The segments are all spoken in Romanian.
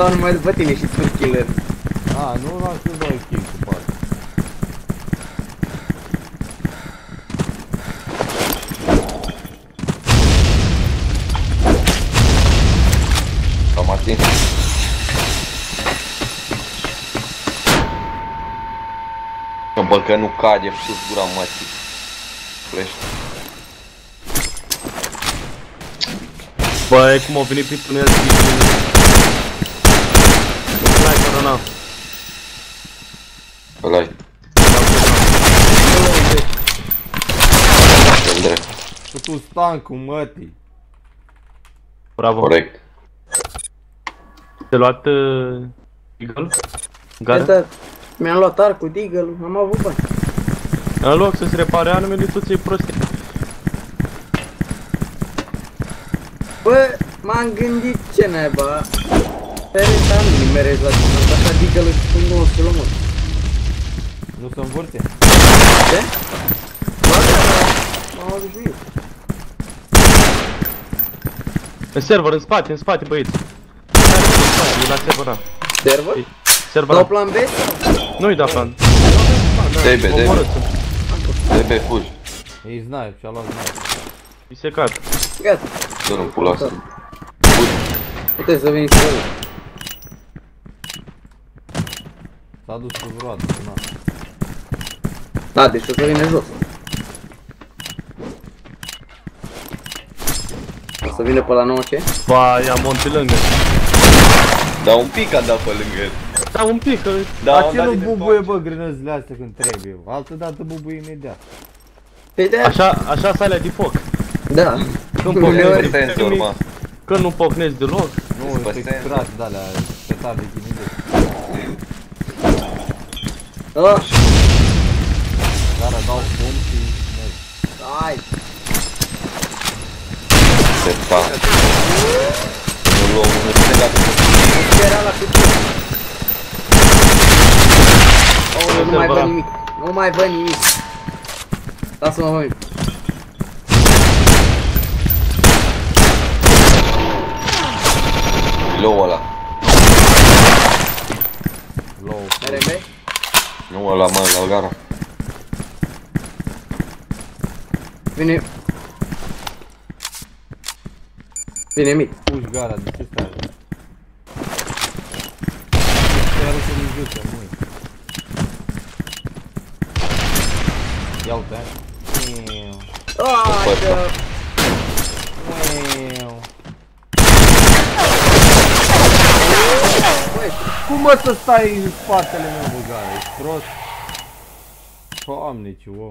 stau numai după tine și sunt killer. A, nu l-am să dau kill cu pat. Am atins. Bă, că nu cade sus gura mătii. Flash. Băi, cum au venit pistolul ăla de Sniper ăla. Ăla-i. Cel drept. Că tu stan cu mătii. Bravo. Corect. Te-ai luat uh, Eagle? Gara? Asta, mi-am luat arcul, deagle am avut bani. În loc să se repare armele, tu ți-ai prostie. Bă, m-am gândit ce naiba. Pereta nu nimerezi la tine, am dat deagle și cu 9 km. Nu se învârte? Ce? Ba da, da, m-am obișnuit. În server, în spate, în spate, băieți. E la server A. Server? Server Dau A. plan B sau? Nu-i da plan. Debe, debe. Omorât sunt. DB fugi. E snipe, și-a luat snipe. E secat. Gata, Dă-l în pulaș asta. puteți să veniți să vă S-a dus cu roată, cu nas. Da, deci o să vină jos. O să vină pe la 9 ce? Ba, ia monte lângă. Da, un pic am dat pe lângă el. Da, un pic, că... Da, Dar am ce dat nu din bubuie, întoarce. bă, grenăzile astea când trebuie? Altă dată bubuie imediat. Pe de Așa, așa s alea de foc. Da. Când Uneori- pocnezi, Sensor, mă. când nu pocnezi deloc. Nu, Sunt pe e sens. expirat de alea, petar de chinide. Ah, Dar dau fum și... merg. hai. Se fac. Nu luăm unul de la Ce era la cât? Oh, nu mai văd nimic. Nu mai văd nimic. Lasă-mă, mă. Low ăla. Low. RB? Nu ăla, mă, la gara. Vine. Vine mic. Puși gara, de ce stai? Chiar să nu juce, măi. Ia uite, aia. Ah, Super. da. Miau. Băi, Cum mă să stai în spatele meu, bă, gara? Ești prost? Doamne, ce om.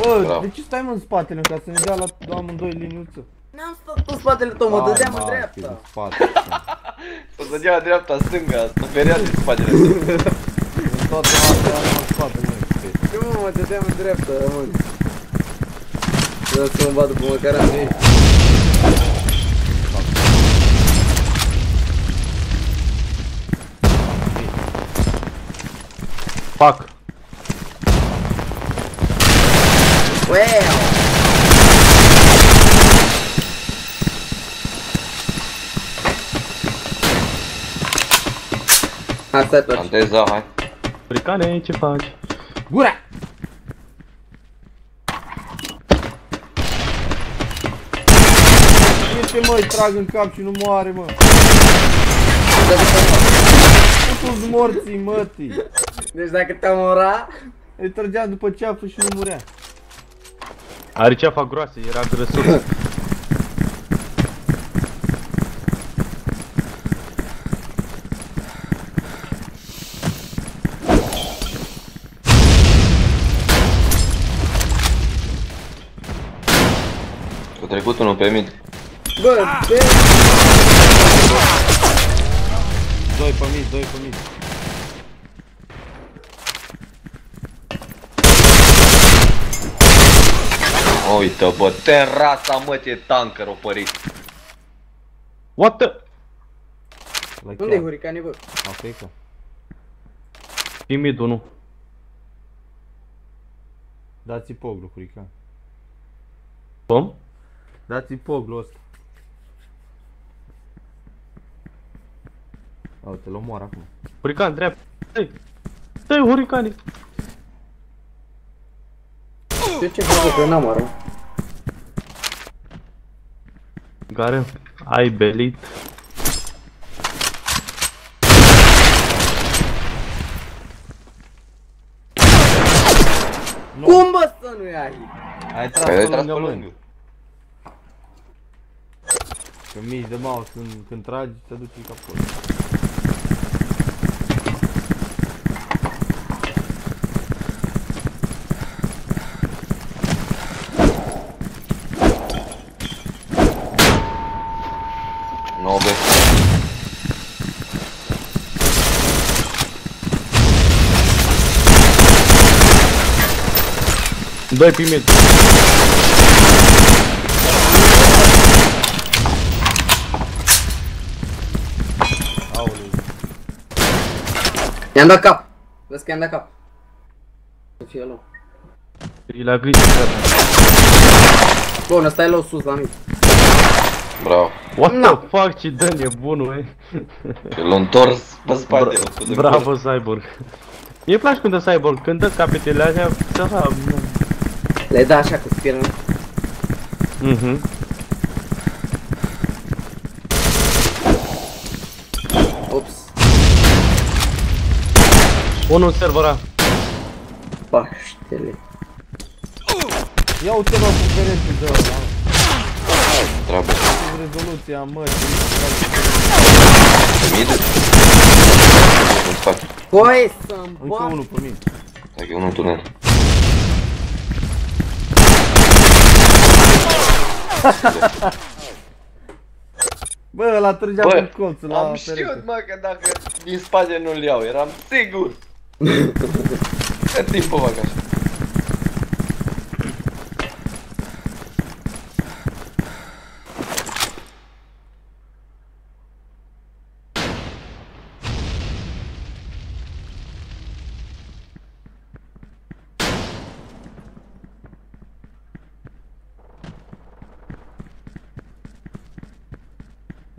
Bă, Bravo. de ce stai mă în spatele meu? Ca să ne dea la amândoi liniuță? N-am stat în spatele tău, mă Hai, dădeam mă, în fi dreapta. de spate. O să dea dreapta, stânga, să ferea de spatele tău. În toată noaptea am în spatele meu. Ce mă, mă dădeam în dreapta, mă. Vreau să mă bat după măcar Deci, Fac. Wow! Asta e tot. Anteza, hai. Fricane, ce faci? Gura! Este mă, îi trag în cap și nu moare, mă. Toți morții, mătii. Deci dacă te-am ora, Îi trăgeam după ceafă și nu murea. Are ceafa groasă, era grăsuț. A trecut unul pe mid. bă, ce? Doi pe mid, doi pe mid. Uite, bă, terasa, mă, ce tanker o părit. What the? La Unde e chiar. huricanii, bă? Africa. Timidul, nu. Dați-i poglu, hurican. Cum? Dați-i poglu ăsta. Uite, l omoară acum. Hurican, drept. Dă-i. Dă-i huricanii. Ce ce fac că n-am ară? Care? Ai belit. Cum bă să nu ai? Ai tras Păi pe ai tras lângă pe lângă. lângă. Că mici de mouse când, când tragi, te duci în capul. No, bă. Doi pe mid. Aoleu. I-am dat cap. Vezi că i-am dat cap. Să fie low. E la gri. Bun, ăsta e low sus la mic. Bravo. What Na. the fuck, ce dă nebunul, e. L-a întors pe spate. l-a pus de Bravo, Cyborg. Mie place când dă Cyborg, când dă capetele astea, ceva... Le da așa cu spiră. Mhm. Ups. Unul în server A. Paștele. Ia uite mă cu pereții de ăla. Treabă. Cu rezoluția, mă. Mid. În spate. Băi, să-mi Încă bag. unul pe mine. Dacă e unul în tunel. Bă, ăla trăgea Bă, cu colțul la am perete. știut, mă, că dacă din spate nu-l iau, eram sigur. Cât timp o fac așa?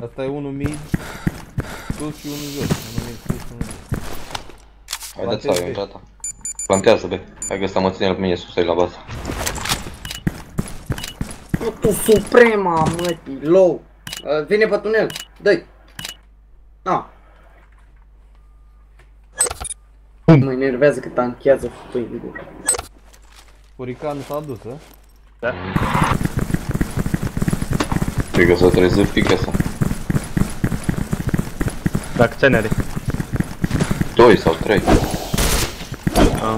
Asta e unul mid, sus și unul jos. Unul mid, sus, unul jos. Haideți, Plantezi ai B. gata. Plantează, bă. Hai că ăsta mă ține pe mine sus aici la bază. Tu suprema, mătii, low. Uh, vine pe tunel. Dă-i. Na. Mă enervează că tanchează păi, Huricanul s-a dus, a? Cred că s-a trezit pică asta. Dacă ți are. Doi sau trei. Ah.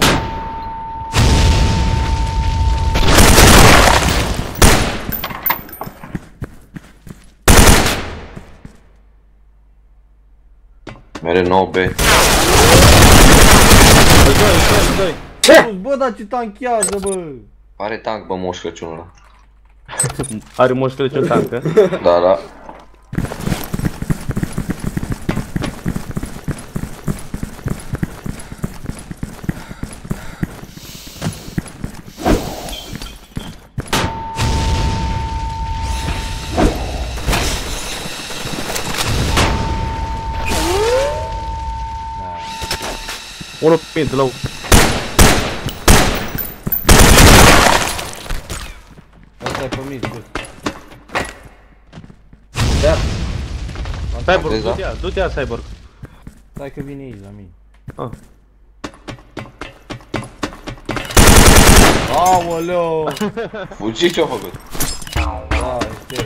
Mere 9 B. Doi, doi, doi. Ce? Bă, dar ce tanchează, bă! Are tank, bă, moș Crăciunul ăla. Are moș Crăciun tancă. Da, da. Mid, low. Asta e pe mid, sus. Da. Cyborg, Vezi, da? du-te ia, du-te ia, Cyborg. Stai că vine aici la mine. Ah. Aoleo! Fugi ce-a făcut? Da, este.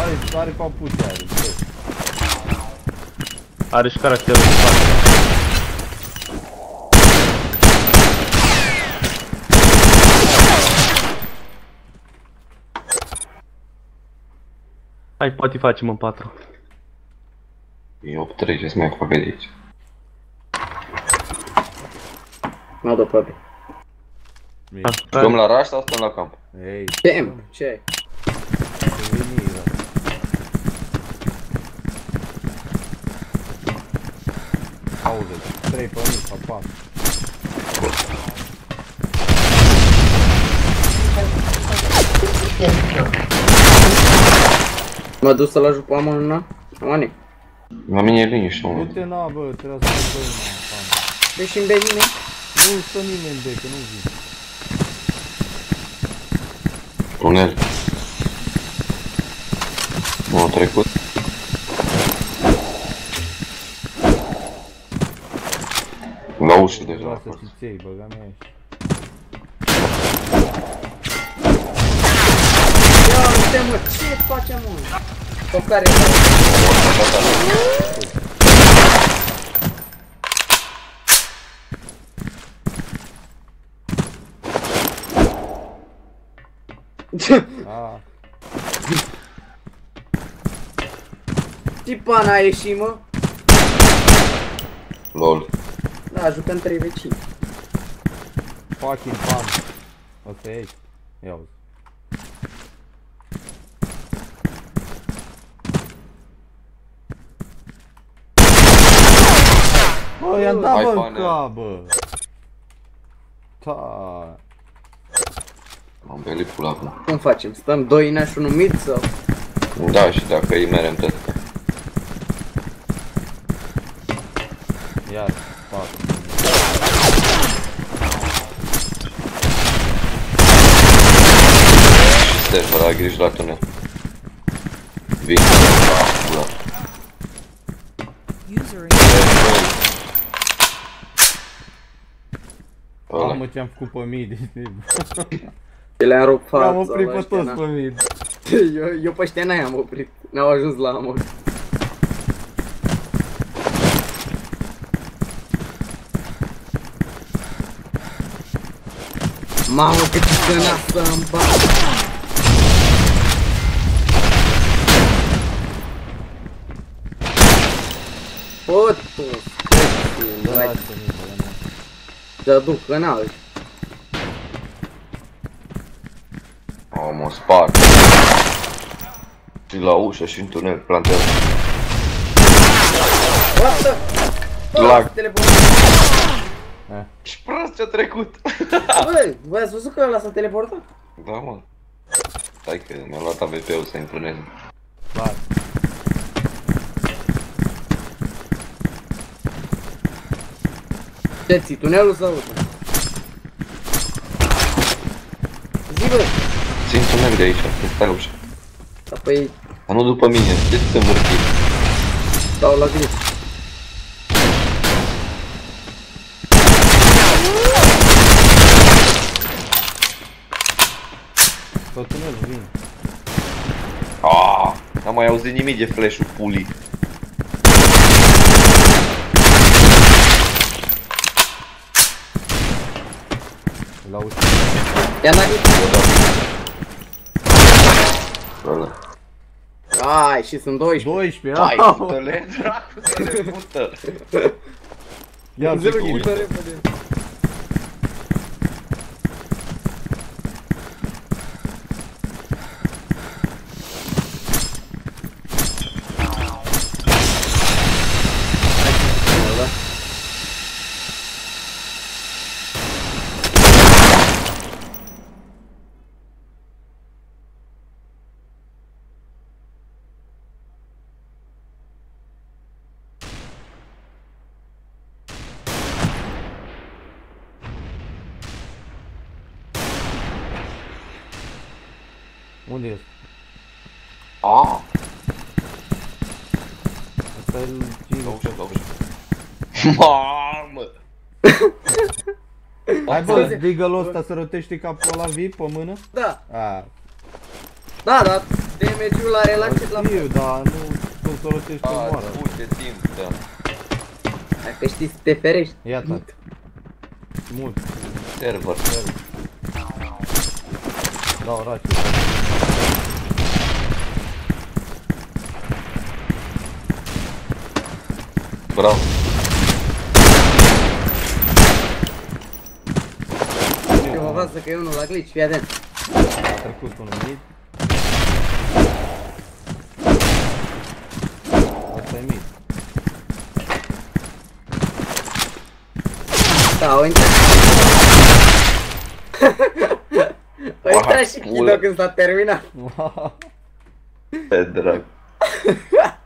Are, are papuci, are. ce? Are și caracterul în spate. Hai, poate facem în 4. E 8-3, ce să mai facă de aici? N-au dat probe. Bine. Ah, Stăm la raș sau stăm la camp? Ei, Ce, mă? Ce ai? să vine aici, da. Aude, 3 pe mine sau 4. M-a dus să-l ajut pe amul, na? Amane. La mine e liniște, mă. Du-te na, bă, trebuie să fac băi, mă, Deci în nimeni? Nu stă nimeni de, că nu vin. Tunel. Nu a trecut. La ușă deja a Vreau să fost. țiței, băga mea aici. Ia uite mă, ce facem mă? Pe care Ah, Tipa n-a ieșit mă? Lol. Da, jucăm 3 vecini. fucking pam. Asta e aici. Ia uzi. Bă, i-am dat Hai, bă în pane. cap, bă. Ta. M-am belit pula acum. Cum facem? Stăm doi în și unul mid sau? Da, și dacă îi merem tot. Iar, fac. Server, ai grijă la tunel. Vin. La pula. User in Ăla. Mamă ce-am făcut pe mid. Ce le-am rupt fața Am oprit la pe ăștia, toți na. pe mid. Eu, eu pe ăștia n-am oprit. N-au ajuns la amor. Mamă, cât să nasă în Pot tu, Da, Hai, lasă mid, băga mea. să duc în alt. Oh, mă spart. Și la ușă și în tunel plantează. What the? Lag. Bă, telefon. Și prost ce-a trecut. Băi, voi ați văzut că ăla s-a teleportat? Da, mă. Stai că mi-a luat AVP-ul să imploneze. Ce ții, tunelul sau uite? Zi bă, Țin tunel de aici, că stai la ușă. da, păi Dar nu după mine, de ce te învârti? dau la glitch. Tot tunel, vin. Aaaa, n-am mai auzit nimic de flash-ul pulii. La ușă. Ia n-a glitch. Ăla. Ai, și sunt 12. 12, Hai, au. pută-le, dracu, să le pută. Ia Zero zi Unde ești? Aaaa, Asta e la Gino. ușă, la ușă. Mamă! Hai bă, Scuze. deagle-ul ăsta să rotește capul ăla vii pe mână? Da, A, da, da, damage-ul are la ce la știu, dar nu cum să rotești pe A, moară. uite timp, da. Dacă știi să te ferești. Iată. Mult. Server. Da, oraș. Bravo. Eu mă văză că e unul la glitch, fii atent. A trecut unul mid. Asta e mid. Da, au intrat. Au intrat și pula. Kido când s-a terminat. Pe drag.